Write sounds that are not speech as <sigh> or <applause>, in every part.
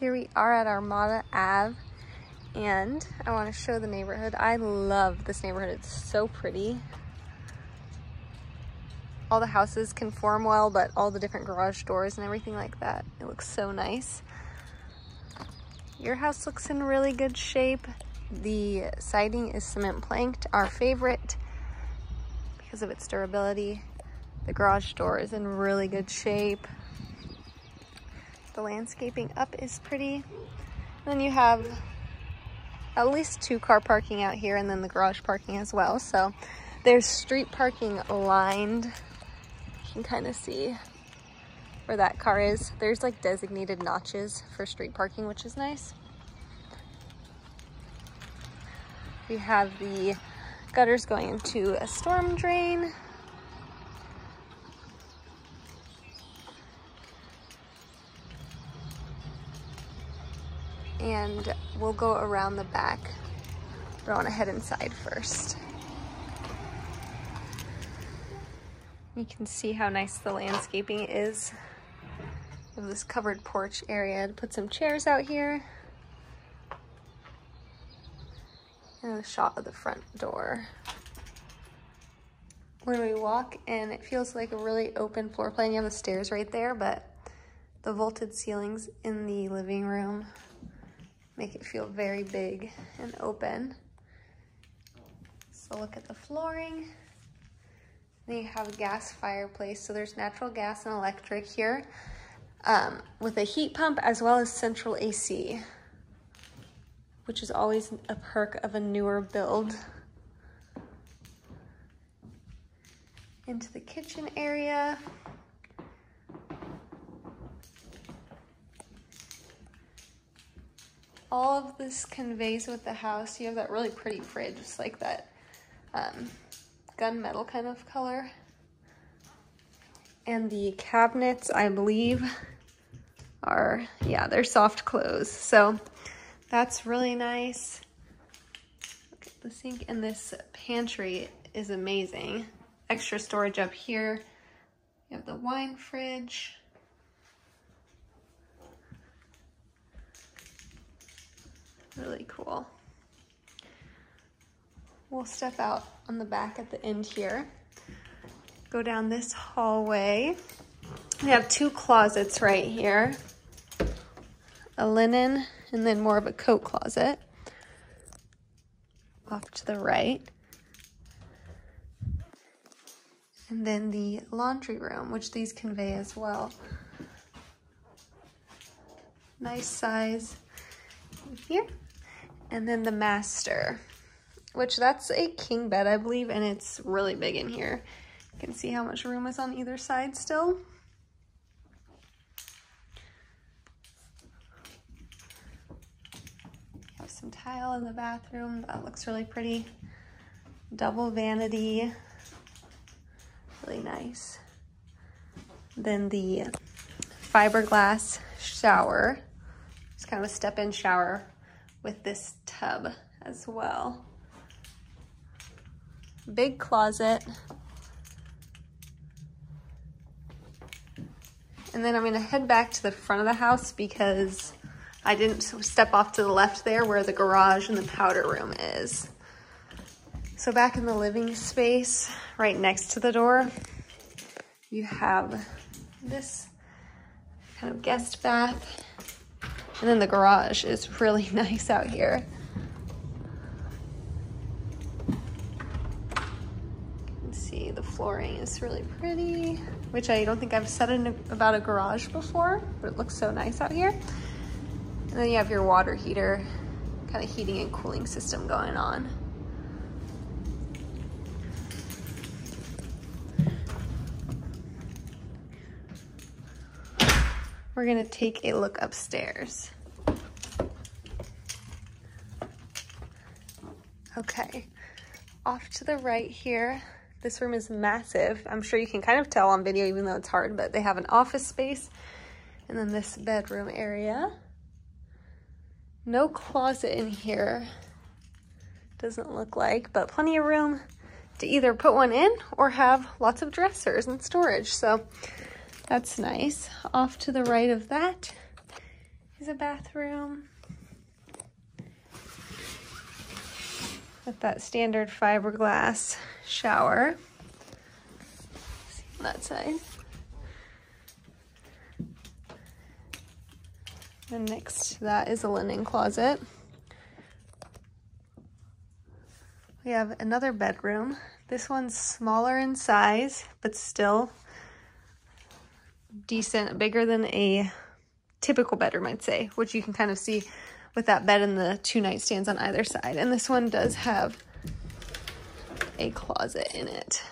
Here we are at Armada Ave and I want to show the neighborhood. I love this neighborhood. It's so pretty. All the houses conform well, but all the different garage doors and everything like that. It looks so nice. Your house looks in really good shape. The siding is cement planked, our favorite because of its durability. The garage door is in really good shape. The landscaping up is pretty. And then you have at least two car parking out here and then the garage parking as well. So there's street parking lined. You can kind of see where that car is. There's like designated notches for street parking, which is nice. We have the gutters going into a storm drain. And we'll go around the back, but I wanna head inside first. You can see how nice the landscaping is. Have this covered porch area to put some chairs out here. and a shot of the front door. When we walk in, it feels like a really open floor plan. You have the stairs right there, but the vaulted ceilings in the living room make it feel very big and open. So look at the flooring. Then you have a gas fireplace. So there's natural gas and electric here um, with a heat pump as well as central AC which is always a perk of a newer build. Into the kitchen area. All of this conveys with the house. You have that really pretty fridge, just like that um, gunmetal kind of color. And the cabinets, I believe, are, yeah, they're soft close. So that's really nice. The sink and this pantry is amazing. Extra storage up here. You have the wine fridge. Really cool. We'll step out on the back at the end here. Go down this hallway. We have two closets right here. A linen and then more of a coat closet off to the right. And then the laundry room, which these convey as well. Nice size here. And then the master, which that's a king bed, I believe, and it's really big in here. You can see how much room is on either side still. some tile in the bathroom. That looks really pretty. Double vanity, really nice. Then the fiberglass shower. It's kind of a step-in shower with this tub as well. Big closet. And then I'm gonna head back to the front of the house because I didn't step off to the left there where the garage and the powder room is. So back in the living space, right next to the door, you have this kind of guest bath. And then the garage is really <laughs> nice out here. see the flooring is really pretty, which I don't think I've said about a garage before, but it looks so nice out here. And then you have your water heater, kind of heating and cooling system going on. We're gonna take a look upstairs. Okay, off to the right here, this room is massive. I'm sure you can kind of tell on video even though it's hard, but they have an office space and then this bedroom area. No closet in here, doesn't look like, but plenty of room to either put one in or have lots of dressers and storage. So that's nice. Off to the right of that is a bathroom. With that standard fiberglass shower. On that side. And next to that is a linen closet. We have another bedroom. This one's smaller in size, but still decent, bigger than a typical bedroom, I'd say, which you can kind of see with that bed and the two nightstands on either side. And this one does have a closet in it.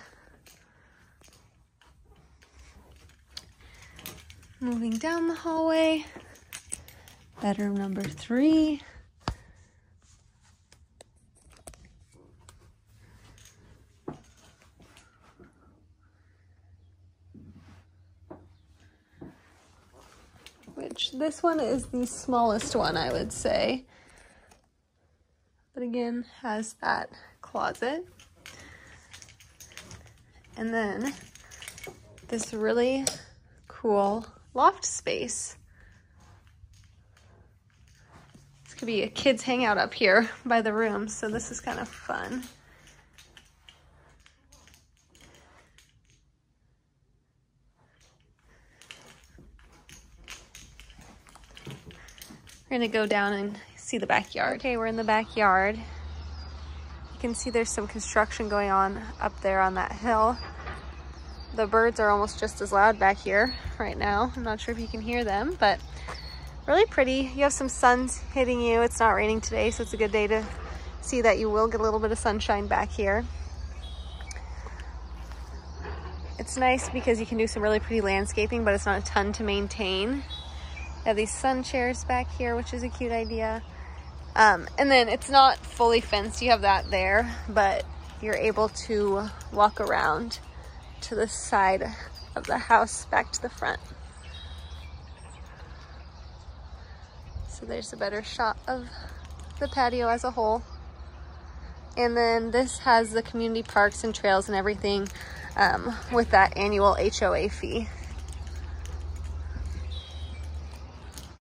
Moving down the hallway, bedroom number three. Which this one is the smallest one, I would say. But again, has that closet. And then this really cool loft space. This could be a kid's hangout up here by the room, so this is kind of fun. We're gonna go down and see the backyard. Okay, we're in the backyard. You can see there's some construction going on up there on that hill. The birds are almost just as loud back here right now. I'm not sure if you can hear them, but really pretty. You have some suns hitting you. It's not raining today, so it's a good day to see that you will get a little bit of sunshine back here. It's nice because you can do some really pretty landscaping, but it's not a ton to maintain have these sun chairs back here, which is a cute idea. Um, and then it's not fully fenced. You have that there, but you're able to walk around to the side of the house back to the front. So there's a better shot of the patio as a whole. And then this has the community parks and trails and everything um, with that annual HOA fee.